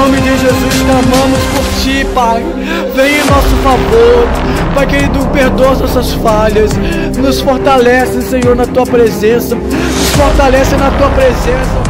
nome de Jesus clamamos por Ti, Pai. Vem em nosso favor. Pai querido, perdoa as nossas falhas. Nos fortalece, Senhor, na Tua presença. Nos fortalece na Tua presença.